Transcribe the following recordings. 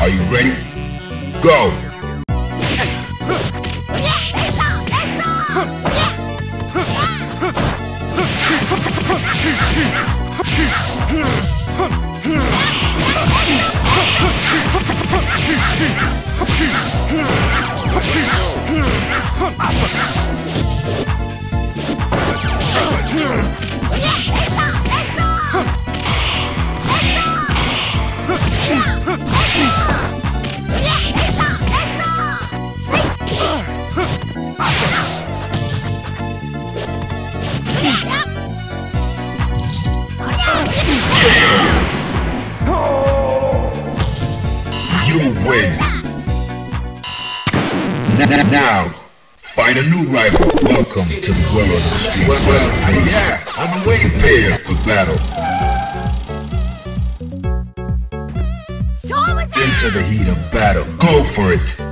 Are you ready? Go! Now, find a new rival. Welcome to the world of the street. Well, well, yeah, I'm waiting Prepare for battle. Into the heat of battle. Go for it.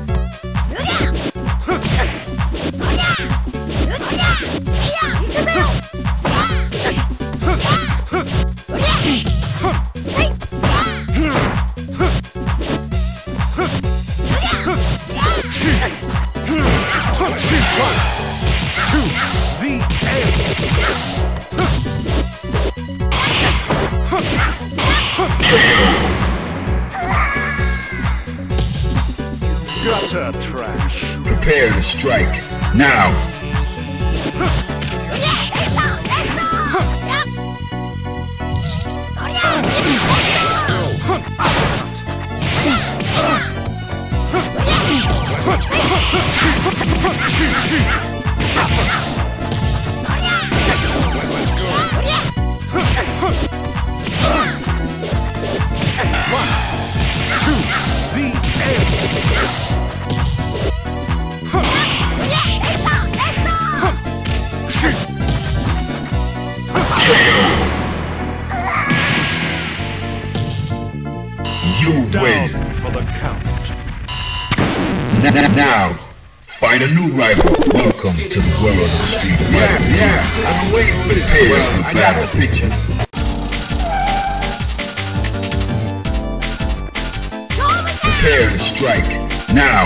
Gutter trash. Prepare to strike. Now. Now, find a new rival. Welcome to the world of the street. Yeah, yeah, I'm waiting for the Prepare for battle. picture. Prepare to strike. Now.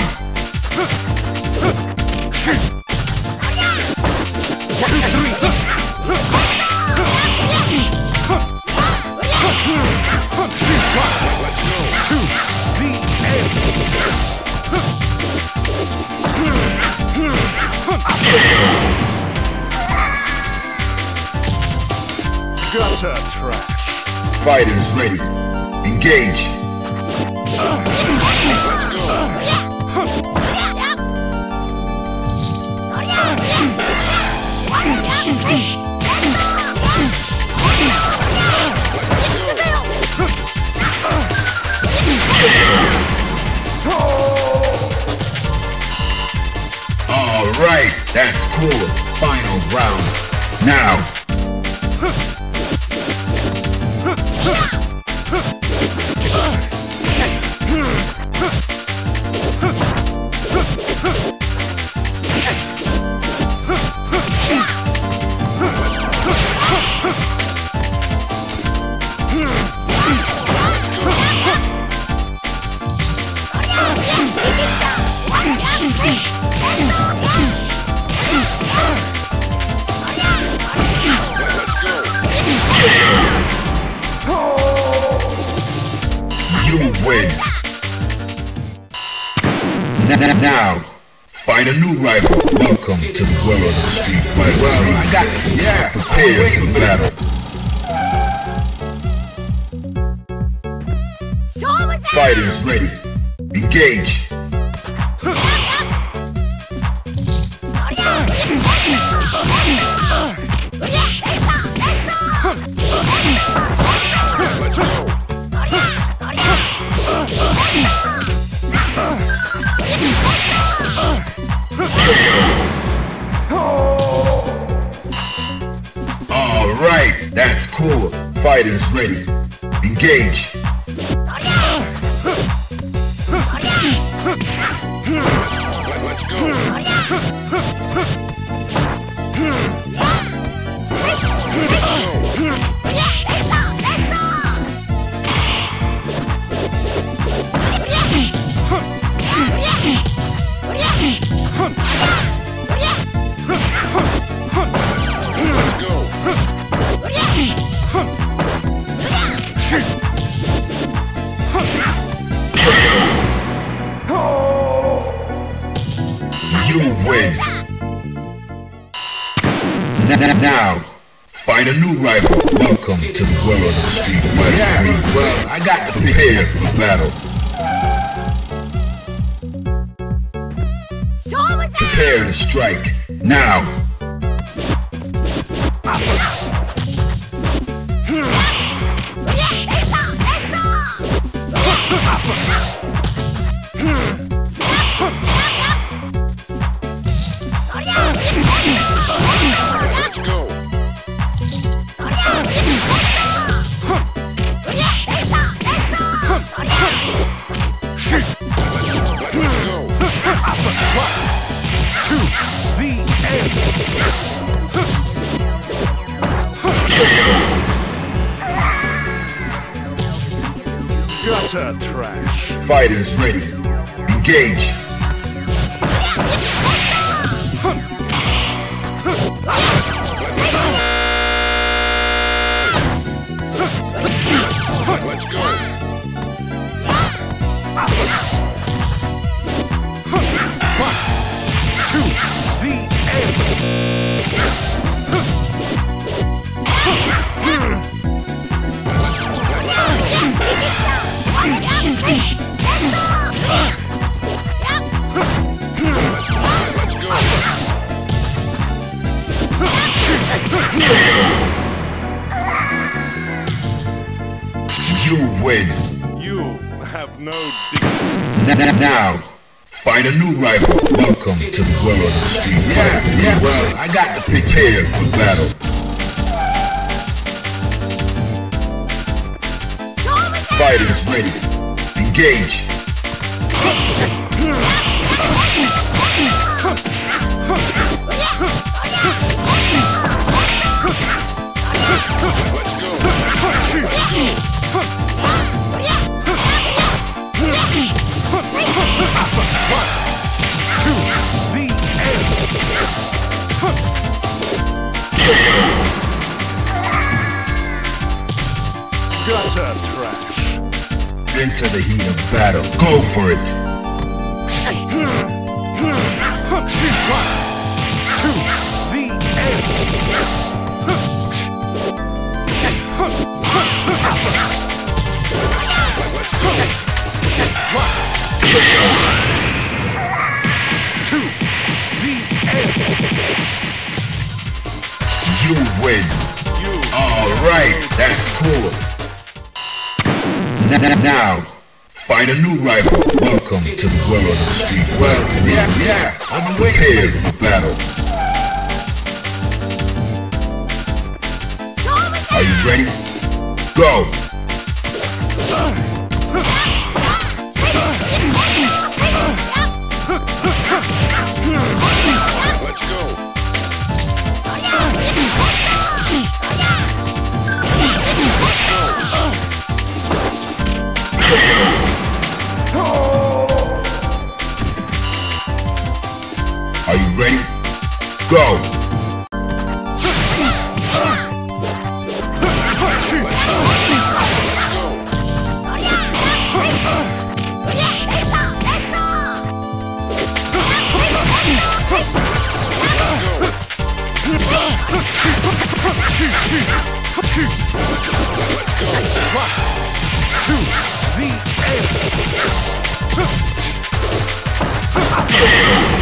Gutter trash. Fighters ready. Engage. All right, that's cool. Final round. Now. You wins. Now, find a new rival. Welcome to the world of the street Fighter. Well, I got you. Yeah, prepare for battle. Fighters ready. Engage. All right, that's cool. Fighters ready. Engage. Now, find a new rival. Welcome to the world of the street. Well, yeah, well, I got to prepare for the battle. Prepare to strike. Now. Trash. Fighters ready. Engage. You. You have no dignity. Now, find a new rival. Welcome to the world of the street. Yeah, yeah, well, I got to prepare for battle. Fighters ready. Engage. Let's go. Gutter trash. Into the heat of battle. Go for it. You that's cool. N- Now, find a new rival. Welcome to the world of the street. Well, yeah, yeah, I'm prepared for battle. Are you ready? Go. Go! to the end.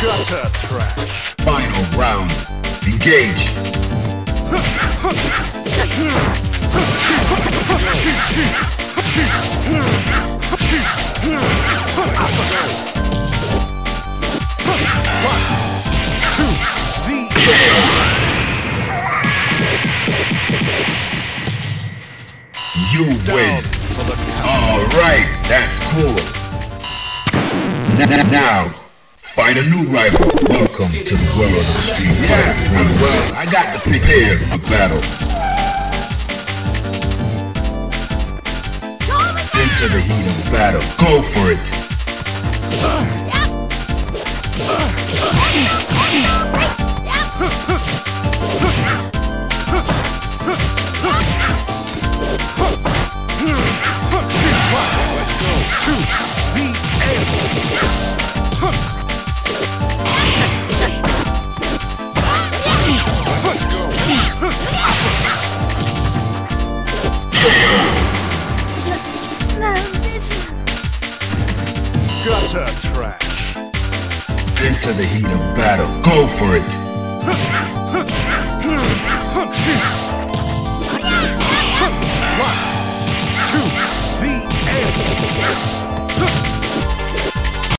Trash. Final round. Engage. You win. Alright, that's cool. N- Now, find a new rival. Welcome to the world of the street. Yeah, well, I got to prepare for battle. Into the heat of battle. Go for it. Gutter trash. Into the heat of battle. Go for it. One, two, the end.